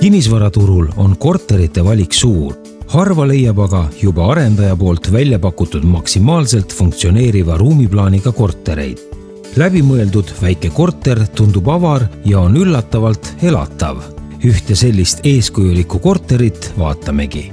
kinnisvaraturul on korterite valik suur harva leiab aga juba arendaja poolt välja pakutud maksimaalselt funktsioneeriva ruumiplaaniga kortereid. läbimõeldud väike korter tundub avar ja on üllatavalt elatav. ühte sellist eeskujulikku korterit vaatamegi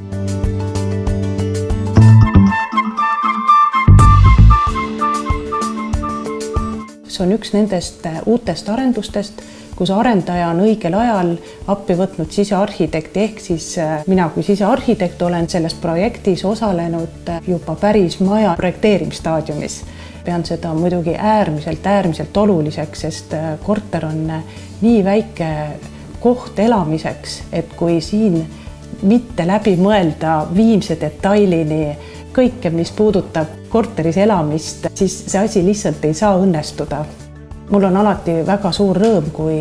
see on üks nendest uutest arendustest kus arendaja on õigel ajal appi võtnud sisearhitekti, ehk siis äh, mina kui sisearhitekt olen selles projektis osalenud äh, juba päris maja projekteerimisstaadiumis. pean seda muidugi äärmiselt, äärmiselt oluliseks, sest äh, korter on nii väike koht elamiseks, et kui siin mitte läbi mõelda viimse detailini kõike, mis puudutab korteris elamist, siis see asi lihtsalt ei saa õnnestuda mul on alati väga suur rõõm, kui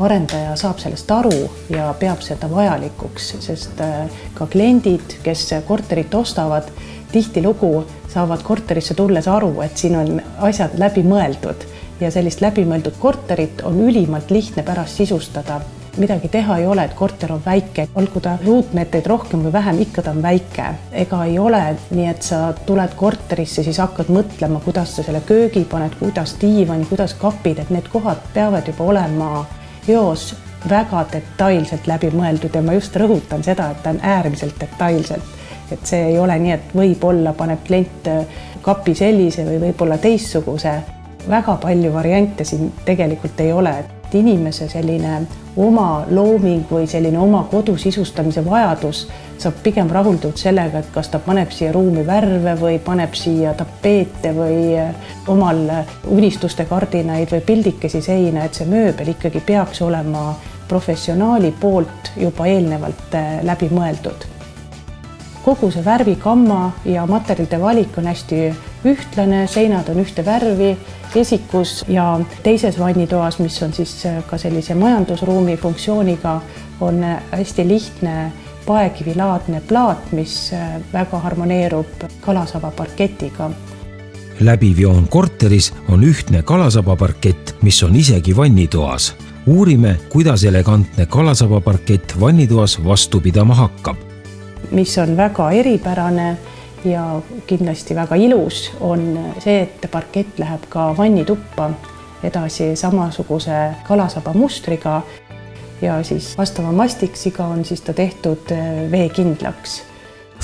arendaja saab sellest aru ja peab seda vajalikuks, sest äh, ka kliendid, kes korterit ostavad, tihtilugu saavad korterisse tulles aru, et siin on asjad läbi mõeldud. Ja sellist läbimõeldud korterit on ülimalt lihtne pärast sisustada midagi teha ei ole, et korter on väike, olgu ta ruutmeetreid rohkem või vähem, ikka ta on väike. ega ei ole nii, et sa tuled korterisse, siis hakkad mõtlema, kuidas sa selle köögi paned, kuidas diivani, kuidas kapid, et need kohad peavad juba olema eos väga detailselt läbi mõeldud ja ma just rõhutan seda, et ta on äärmiselt detailselt. et see ei ole nii, et võib-olla paneb klient kapi sellise või võib-olla teistsuguse. väga palju variante siin tegelikult ei ole, et inimese selline oma looming või selline oma kodu sisustamise vajadus saab pigem rahuldatud sellega, et kas ta paneb siia ruumi värve või paneb siia tapeete või eh, omal unistuste kardinaid või pildikesi seina, et see mööbel ikkagi peaks olema professionaali poolt juba eelnevalt eh, läbi mõeldud. kogu see värvigamma ja materjalide valik on hästi ühtlane, seinad on ühte värvi esikus ja teises vannitoas, mis on siis äh, ka sellise majandusruumi funktsiooniga, on äh, hästi lihtne paekivilaadne plaat, mis äh, väga harmoneerub kalasaba parketiga. läbiv joon korteris on ühtne kalasaba parkett, mis on isegi vannitoas. uurime, kuidas elegantne kalasaba parkett vannitoas vastu pidama hakkab. mis on väga eripärane ja kindlasti väga ilus on see, et parkett läheb ka vannituppa edasi samasuguse kalasaba mustriga ja siis vastava mastiksiga on siis ta tehtud äh, veekindlaks.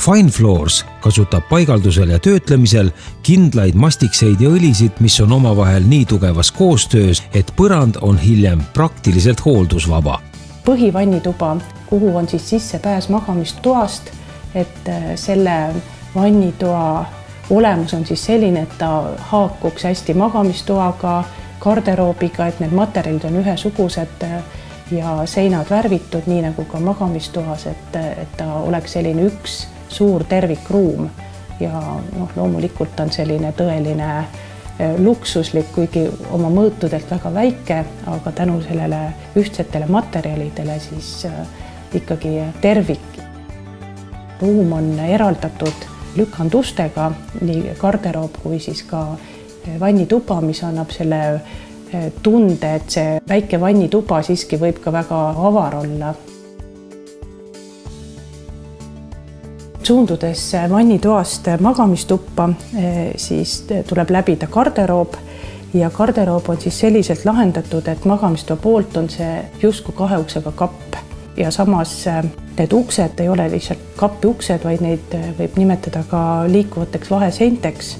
Fine Floors kasutab paigaldusel ja töötlemisel kindlaid mastikseid ja õlisid, mis on omavahel nii tugevas koostöös, et põrand on hiljem praktiliselt hooldusvaba. põhivannituba, kuhu on siis sissepääs magamistoast, et äh, selle vannitoa olemus on siis selline, et ta haakuks hästi magamistoaga, garderoobiga, et need materjalid on ühesugused ja seinad värvitud, nii nagu ka magamistoas, et, et ta oleks selline üks suur tervikruum. ja noh, loomulikult on selline tõeline eh, luksuslik, kuigi oma mõõtudelt väga väike, aga tänu sellele ühtsetele materjalidele siis ikkagi tervik. ruum on eraldatud lükandustega, nii garderoob kui siis ka eh, vannituba, mis annab selle eh, tunde, et see väike vannituba siiski võib ka väga avar olla. suundudes vannitoast magamistuppa, eh, siis tuleb läbida garderoob ja garderoob on siis selliselt lahendatud, et magamistoa poolt on see justkui kahe uksega kapp ja samas äh, need uksed ei ole lihtsalt kapi uksed, vaid neid äh, võib nimetada ka liikuvateks vaheseinteks.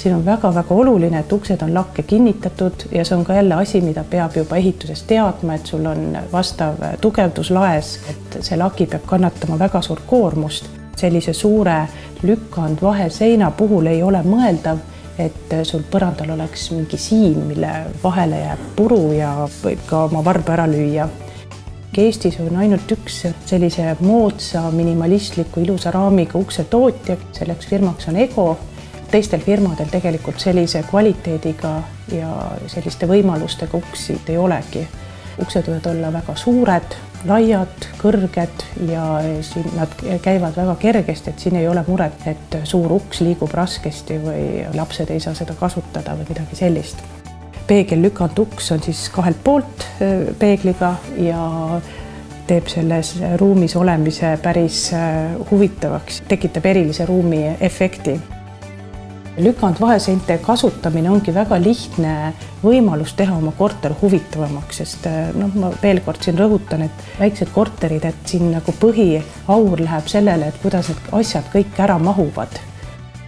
siin on väga-väga oluline, et uksed on lakke kinnitatud ja see on ka jälle asi, mida peab juba ehituses teadma, et sul on vastav äh, tugevdus laes, et see lagi peab kannatama väga suurt koormust. sellise suure lükandvaheseina puhul ei ole mõeldav, et sul põrandal oleks mingi siim, mille vahele jääb puru ja võib ka oma varba ära lüüa Eestis on ainult üks sellise moodsa minimalistliku ilusa raamiga uksetootja, selleks firmaks on Ego. teistel firmadel tegelikult sellise kvaliteediga ja selliste võimalustega uksi ei olegi. uksed võivad olla väga suured, laiad, kõrged ja siin nad käivad väga kergesti, et siin ei ole muret, et suur uks liigub raskesti või lapsed ei saa seda kasutada või midagi sellist peegellükanduks on siis kahelt poolt peegliga ja teeb selles ruumis olemise päris huvitavaks, tekitab erilise ruumi efekti. Lükandvaheseinte kasutamine ongi väga lihtne võimalus teha oma korter huvitavamaks, sest äh, noh, ma veel kord siin rõhutan, et väiksed korterid, et siin nagu põhiaur läheb sellele, et kuidas need asjad kõik ära mahuvad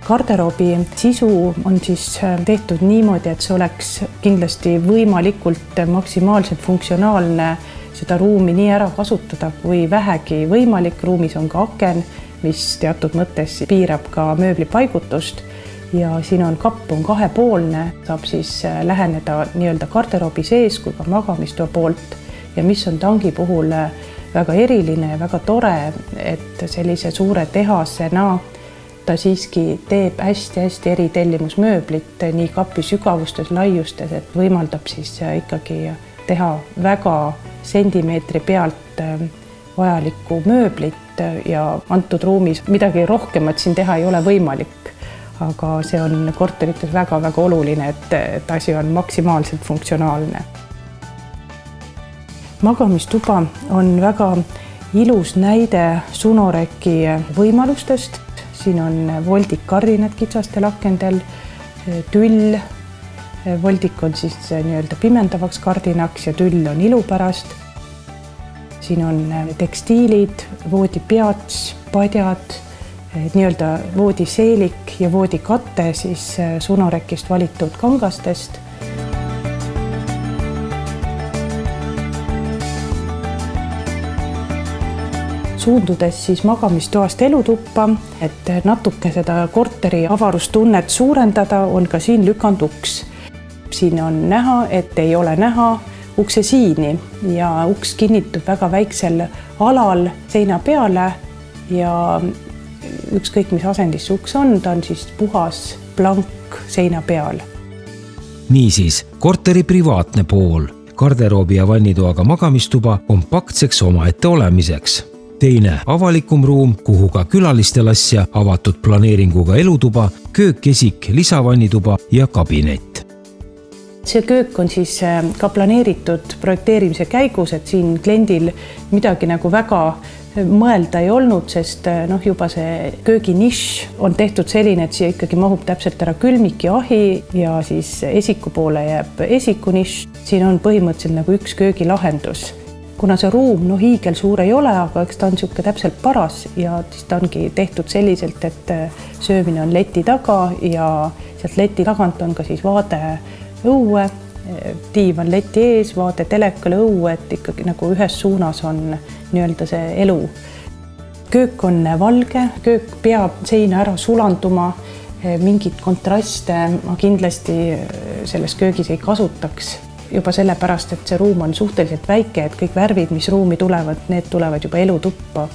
garderoobi sisu on siis äh, tehtud niimoodi, et see oleks kindlasti võimalikult maksimaalselt funktsionaalne, seda ruumi nii ära kasutada kui vähegi võimalik, ruumis on ka aken, mis teatud mõttes piirab ka mööbli paigutust ja siin on kapp on kahepoolne, saab siis äh, läheneda nii-öelda garderoobi sees kui ka magamistoa poolt. Ja mis on tangi puhul äh, väga eriline ja väga tore, et sellise suure tehasena ta siiski teeb hästi-hästi eritellimusmööblit nii kapi sügavustes, laiustes, et võimaldab siis ikkagi teha väga sentimeetri pealt vajalikku mööblit ja antud ruumis midagi rohkemat siin teha ei ole võimalik aga see on korterites väga-väga oluline, et, et asi on maksimaalselt funktsionaalne. magamistuba on väga ilus näide Sunoreki võimalustest, siin on voldikkardinad kitsastel akendel, tüll, voldik on siis nii-öelda pimendavaks kardinaks ja tüll on ilu pärast. siin on tekstiilid, voodipeats, padjad nii-öelda voodiseelik ja voodikate siis Sunorekist valitud kangastest. Suundudes siis magamistoast elutuppa, et natuke seda korteri avarustunnet suurendada, on ka siin lükanduks. siin on näha, et ei ole näha ukse siini ja uks kinnitub väga väiksel alal seina peale ja ükskõik, mis asendis see uks on, ta on siis puhas plank seina peal. niisiis, korteri privaatne pool, garderoobi ja vannitoaga magamistuba kompaktseks omaette olemiseks teine avalikum ruum, kuhu ka külalistel asja, avatud planeeringuga elutuba, köök, esik, lisavannituba ja kabinet see köök on siis äh, ka planeeritud projekteerimise käigus, et siin kliendil midagi nagu väga mõelda ei olnud, sest eh, noh, juba see kööginišš on tehtud selline, et siia ikkagi mahub täpselt ära külmik ja ahi ja siis esiku poole jääb esikunišš. siin on põhimõtteliselt nagu üks köögilahendus. Kuna see ruum noh, hiigelsuur ei ole, aga eks ta on niisugune täpselt paras ja siis ta ongi tehtud selliselt, et eh, söömine on leti taga ja sealt leti tagant on ka siis vaade õue diivan leti ees, vaade telekale õue, et ikkagi nagu ühes suunas on nii-öelda see elu. köök on valge, köök peab seina ära sulanduma, mingit kontraste ma kindlasti selles köögis ei kasutaks juba sellepärast, et see ruum on suhteliselt väike, et kõik värvid, mis ruumi tulevad, need tulevad juba elutuppa.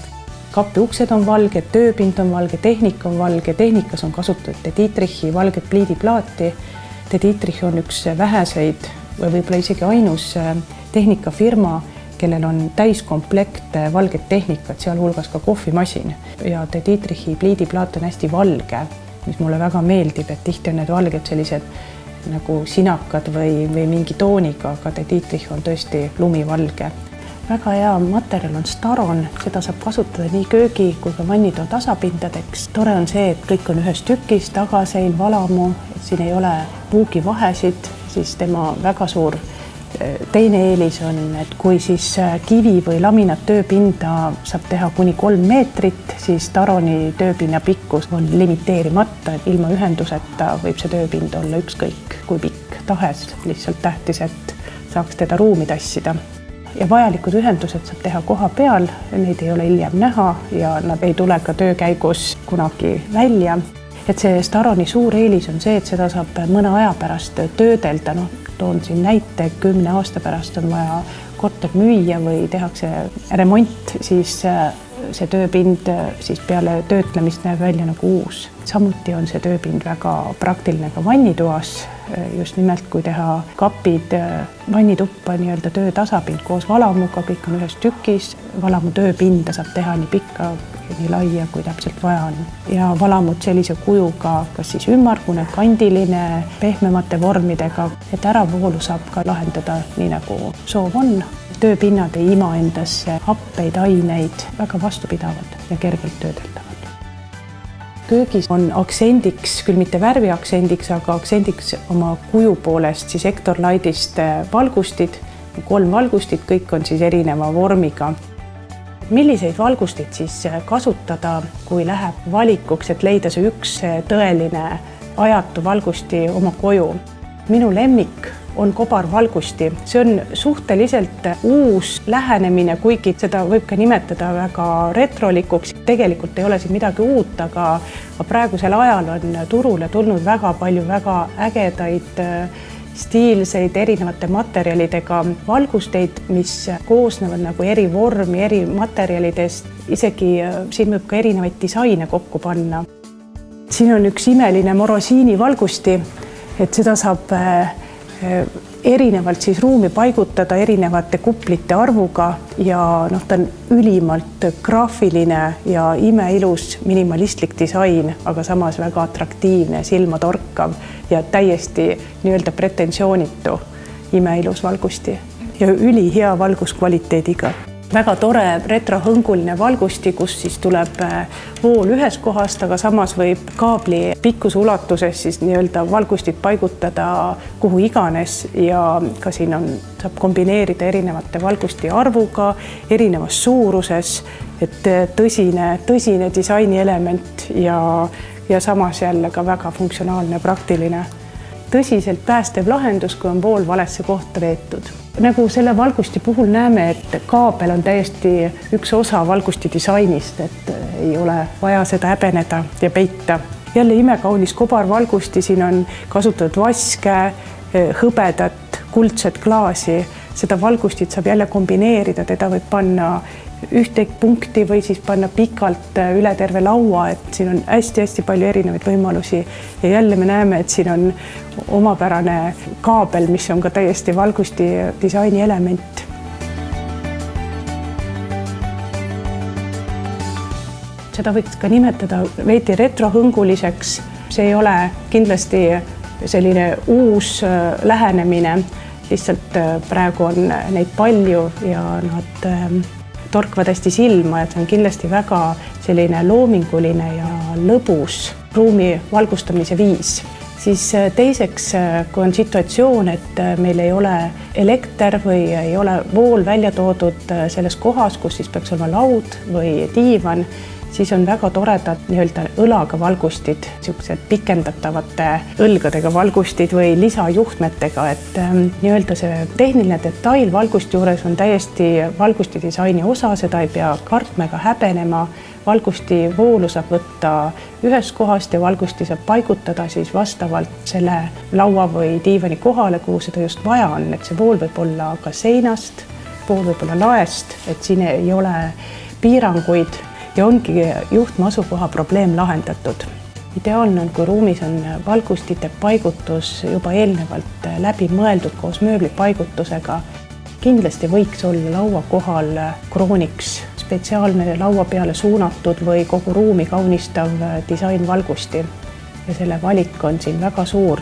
kapi uksed on valged, tööpind on valge, tehnika on valge, tehnikas on kasutatud Dietrichi valget pliidiplaati De Dietrich on üks väheseid või võib-olla isegi ainus äh, tehnikafirma, kellel on täiskomplekt valget tehnikat, sealhulgas ka kohvimasin ja De Dietrichi pliidiplaat on hästi valge, mis mulle väga meeldib, et tihti on need valged sellised nagu sinakad või, või mingi tooniga, aga De Dietrich on tõesti lumivalge väga hea materjal on Staron, seda saab kasutada nii köögi kui ka vannitoa tasapindadeks. tore on see, et kõik on ühes tükis, tagasein, valamu, et siin ei ole puugivahesid, siis tema väga suur teine eelis on, et kui siis eh, kivi või laminat tööpinda saab teha kuni kolm meetrit, siis Taroni tööpinna pikkus on limiteerimata, et ilma ühenduseta võib see tööpind olla ükskõik kui pikk tahes, lihtsalt tähtis, et saaks teda ruumi tassida. Ja vajalikud ühendused saab teha koha peal, neid ei ole hiljem näha ja nad ei tule ka töö käigus kunagi välja. et see Staroni suur eelis on see, et seda saab mõne aja pärast töödelda, noh, toon siin näite, kümne aasta pärast on vaja korter müüa või tehakse remont, siis äh, see tööpind äh, siis peale töötlemist näeb välja nagu uus samuti on see tööpind väga praktiline ka vannitoas, just nimelt kui teha kapid vannituppa nii-öelda töötasapind koos valamuga, kõik on ühes tükis, valamu tööpinda saab teha nii pikka nii laia, kui täpselt vaja on. ja valamud sellise kujuga, kas siis ümmargune, kandiline, pehmemate vormidega, et äravoolu saab ka lahendada nii, nagu soov on. tööpinnad ei ima endasse happeid, aineid, väga vastupidavad ja kergelt töödeldavad köögis on aktsendiks, küll mitte värviaktsendiks, aga aktsendiks oma kuju poolest siis Hector Lightist valgustid, kolm valgustit, kõik on siis erineva vormiga milliseid valgusteid siis kasutada, kui läheb valikuks, et leida see üks tõeline ajatu valgusti oma koju? minu lemmik on kobarvalgusti, see on suhteliselt uus lähenemine, kuigi seda võib ka nimetada väga retrolikuks. Tegelikult ei ole siin midagi uut, aga praegusel ajal on turule tulnud väga palju väga ägedaid stiilseid erinevate materjalidega valgusteid, mis koosnevad nagu eri vormi, eri materjalidest, isegi äh, siin võib ka erinevaid disaine kokku panna. siin on üks imeline morosiini valgusti, et seda saab äh, äh, erinevalt siis ruumi paigutada erinevate kuplite arvuga ja noh, ta on ülimalt graafiline ja imeilus minimalistlik disain, aga samas väga atraktiivne, silmatorkav ja täiesti nii-öelda pretensioonitu imeilus valgusti ja ülihea valguskvaliteediga väga tore retrohõnguline valgusti, kus siis tuleb äh, vool ühest kohast, aga samas võib kaabli pikkuse ulatuses siis nii-öelda valgustit paigutada kuhu iganes ja ka siin on, saab kombineerida erinevate valgusti arvuga, erinevas suuruses, et äh, tõsine, tõsine disainielement ja, ja samas jälle ka väga funktsionaalne, praktiline tõsiselt päästev lahendus, kui on vool valesse kohta veetud nagu selle valgusti puhul näeme, et kaabel on täiesti üks osa valgusti disainist, et ei ole vaja seda häbeneda ja peita. jälle imekaunis kobarvalgusti, siin on kasutatud vaske, hõbedat, kuldset klaasi, seda valgustit saab jälle kombineerida, teda võib panna ühte punkti või siis panna pikalt äh, üle terve laua, et siin on hästi-hästi palju erinevaid võimalusi. Ja jälle me näeme, et siin on omapärane kaabel, mis on ka täiesti valgusti disaini element. seda võiks ka nimetada veidi retrohõnguliseks, see ei ole kindlasti selline uus äh, lähenemine, lihtsalt äh, praegu on neid palju ja nad ähm, torkavad hästi silma, et see on kindlasti väga selline loominguline ja lõbus ruumi valgustamise viis. Siis äh, teiseks, äh, kui on situatsioon, et äh, meil ei ole elekter või ei ole vool välja toodud selles kohas, kus siis peaks olema laud või diivan, siis on väga toredad nii-öelda õlaga valgustid, niisugused pikendatavate õlgadega valgustid või lisajuhtmetega, et ähm, nii-öelda see tehniline detail valgusti juures on täiesti valgusti disaini osa, seda ei pea kartma ega häbenema. valgusti voolu saab võtta ühest kohast ja valgusti saab paigutada siis vastavalt selle laua või diivani kohale, kuhu seda just vaja on, et see vool võib olla ka seinast, vool võib olla laest, et siin ei ole piiranguid ja ongi juhtme asukoha probleem lahendatud. ideaalne on, kui ruumis on valgustite paigutus juba eelnevalt läbi mõeldud koos mööblipaigutusega. kindlasti võiks olla laua kohal krooniks spetsiaalne laua peale suunatud või kogu ruumi kaunistav disainvalgusti ja selle valik on siin väga suur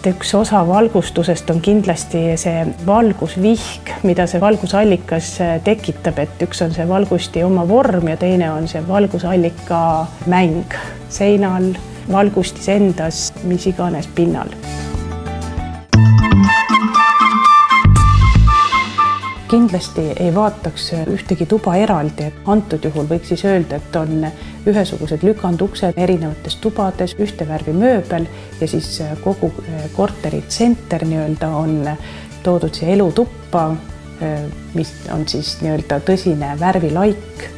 et üks osa valgustusest on kindlasti see valgusvihk, mida see valgusallikas äh, tekitab, et üks on see valgusti oma vorm ja teine on see valgusallika mäng. Seinal, valgustis endas, mis iganes pinnal kindlasti ei vaataks ühtegi tuba eraldi, antud juhul võiks siis öelda, et on ühesugused lükanduksed erinevates tubades, ühte värvi mööbel ja siis kogu korteri tsenter nii-öelda on toodud siia elutuppa, mis on siis nii-öelda tõsine värvilaik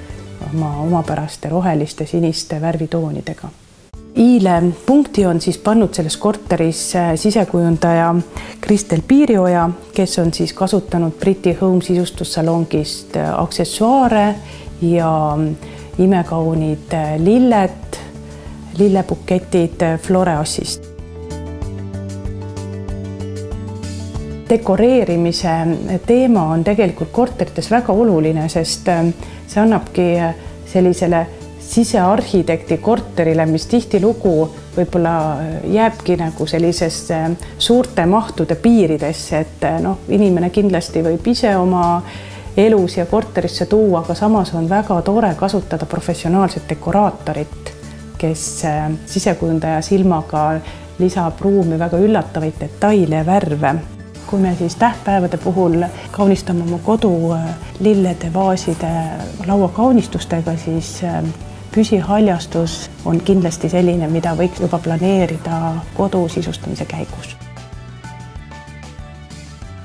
oma omapäraste roheliste, siniste värvitoonidega i-le punkti on siis pannud selles korteris äh, sisekujundaja Kristel Piirioja, kes on siis kasutanud Briti Home sisustussalongist äh, aksessuaare ja mm, imekaunid äh, lilled, lillebuketid Floreosist. dekoreerimise teema on tegelikult korterites väga oluline, sest see annabki sellisele sisearhitekti korterile, mis tihtilugu võib-olla jääbki nagu sellisesse suurte mahtude piiridesse, et noh, inimene kindlasti võib ise oma elu siia korterisse tuua, aga samas on väga tore kasutada professionaalset dekoraatorit, kes sisekujundaja silmaga lisab ruumi väga üllatavaid detaile ja värve. Kui me siis tähtpäevade puhul kaunistame oma kodu lillede, vaaside, lauakaunistustega, siis püsihaljastus on kindlasti selline, mida võiks juba planeerida kodu sisustamise käigus.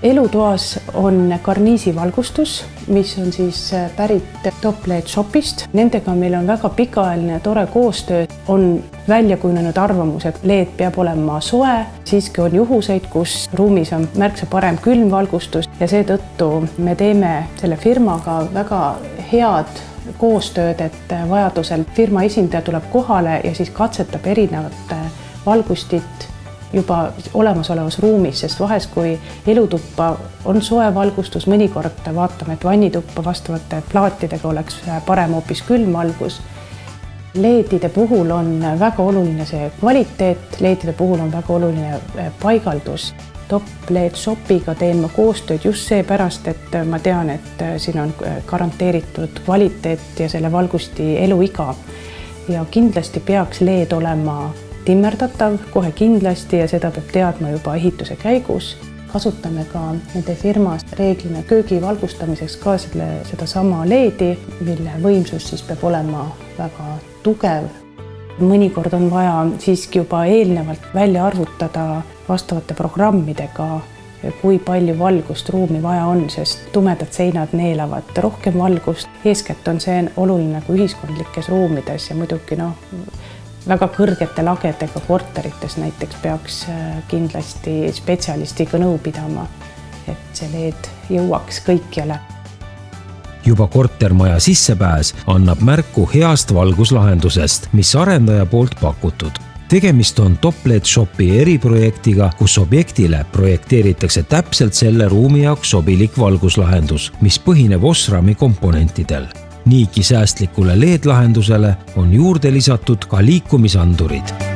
elutoas on karniisivalgustus, mis on siis pärit Top LED Shopist. Nendega meil on väga pikaajaline tore koostöö, on välja kujunenud arvamus, et LED peab olema soe, siiski on juhuseid, kus ruumis on märksa parem külmvalgustus ja seetõttu me teeme selle firmaga väga head koostööd, et vajadusel firma esindaja tuleb kohale ja siis katsetab erinevat valgustit juba olemasolevas ruumis, sest vahest, kui elutuppa on soe valgustus, mõnikord vaatame, et vannituppa vastavate plaatidega oleks parem hoopis külm valgus. LED-ide puhul on väga oluline see kvaliteet, LED-ide puhul on väga oluline paigaldus Top LED Shopiga teen ma koostööd just seepärast, et ma tean, et siin on garanteeritud kvaliteet ja selle valgusti eluiga. ja kindlasti peaks LED olema timmerdatav kohe kindlasti ja seda peab teadma juba ehituse käigus. kasutame ka nende firmas reeglina köögi valgustamiseks ka selle, sedasama LED-i, mille võimsus siis peab olema väga tugev mõnikord on vaja siiski juba eelnevalt välja arvutada vastavate programmidega, kui palju valgust ruumi vaja on, sest tumedad seinad neelavad rohkem valgust. eeskätt on see oluline nagu ühiskondlikes ruumides ja muidugi noh, väga kõrgete lagedega korterites näiteks peaks äh, kindlasti spetsialistiga nõu pidama, et see LED jõuaks kõikjale juba kortermaja sissepääs annab märku heast valguslahendusest, mis arendaja poolt pakutud tegemist on Toplet Shopi eriprojektiga, kus objektile projekteeritakse täpselt selle ruumi jaoks sobilik valguslahendus, mis põhineb Osrami komponentidel. niigi säästlikule LED-lahendusele on juurde lisatud ka liikumisandurid